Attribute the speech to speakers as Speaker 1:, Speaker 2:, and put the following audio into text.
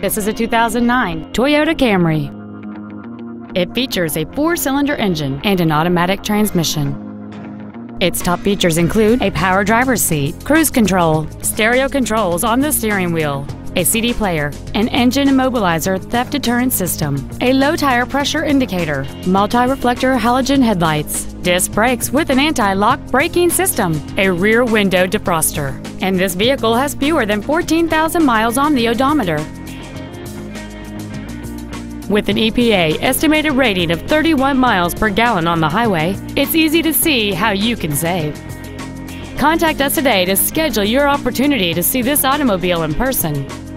Speaker 1: This is a 2009 Toyota Camry. It features a four-cylinder engine and an automatic transmission. Its top features include a power driver's seat, cruise control, stereo controls on the steering wheel, a CD player, an engine immobilizer theft deterrent system, a low tire pressure indicator, multi-reflector halogen headlights, disc brakes with an anti-lock braking system, a rear window defroster, and this vehicle has fewer than 14,000 miles on the odometer. With an EPA estimated rating of 31 miles per gallon on the highway, it's easy to see how you can save. Contact us today to schedule your opportunity to see this automobile in person.